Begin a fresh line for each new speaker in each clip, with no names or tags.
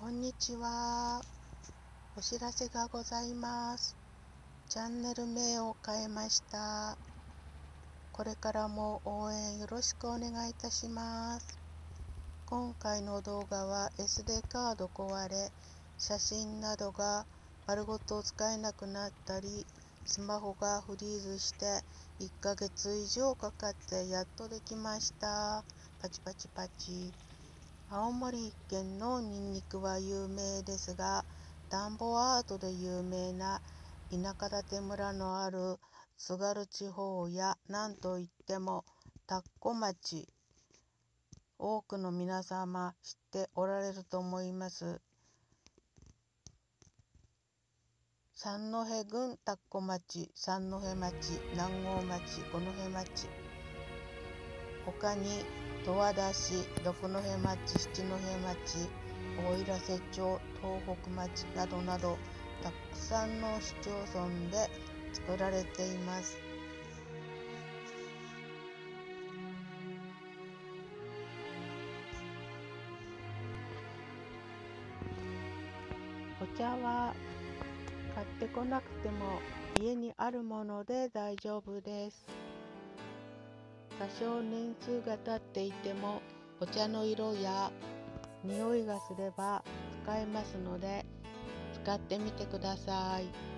こんにちは。お知らせがございます。チャンネル名を変えました。これからも応援よろしくお願いいたします。今回の動画は SD カード壊れ、写真などが丸ごと使えなくなったり、スマホがフリーズして1ヶ月以上かかってやっとできました。パチパチパチ。青森県のニンニクは有名ですが、田んぼアートで有名な田舎館村のある津軽地方やなんといっても田子町、多くの皆様知っておられると思います。三戸郡田子町、三戸町、南郷町、五戸町、他に十和田市、六戸町、七戸町、大浦瀬町、東北町などなどたくさんの市町村で作られています。お茶は買ってこなくても家にあるもので大丈夫です。多少年数が経っていてもお茶の色や匂いがすれば使えますので使ってみてください。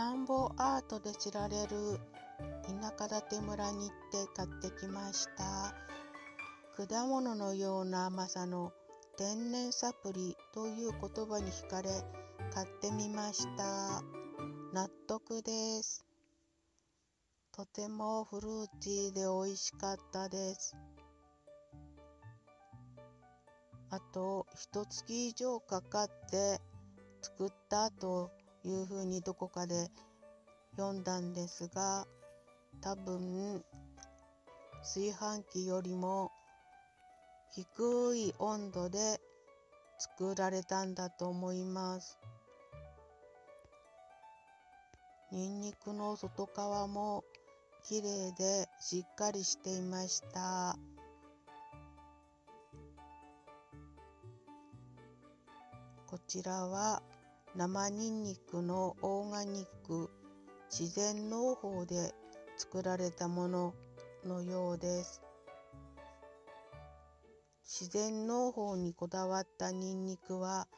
田んぼアートで知られる田舎館村に行って買ってきました。果物のような甘さの天然サプリという言葉に惹かれ買ってみました。納得です。とてもフルーティーで美味しかったです。あと一月以上かかって作ったというふうにどこかで読んだんですが多分炊飯器よりも低い温度で作られたんだと思います。にんにくの外側もきれいでしっかりしていました。こちらは生にんにくのオーガニック自然農法で作られたもののようです。自然農法にこだわったにんにくは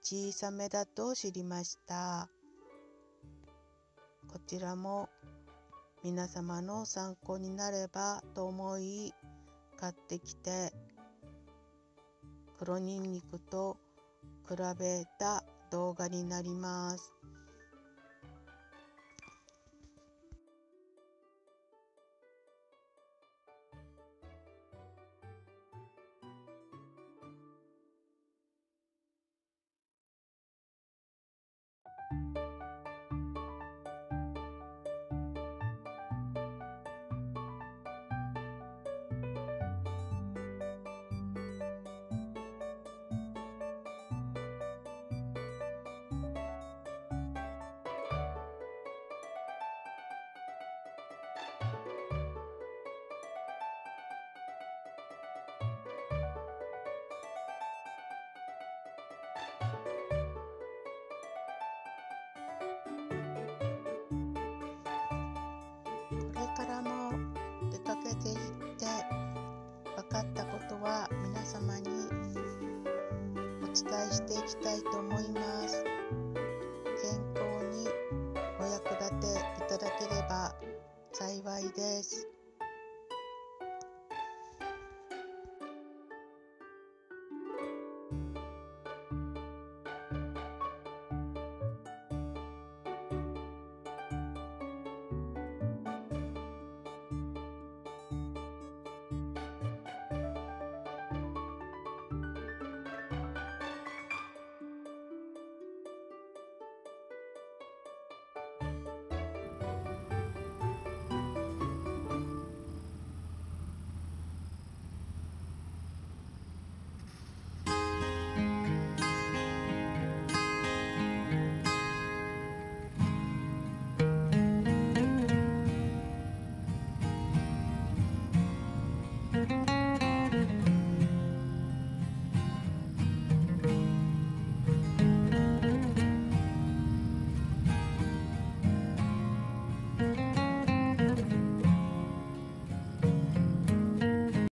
小さめだと知りました。こちらも皆様の参考になればと思い買ってきて黒にんにくと比べた動画になります。からも出かけていって分かったことは皆様にお伝えしていきたいと思います。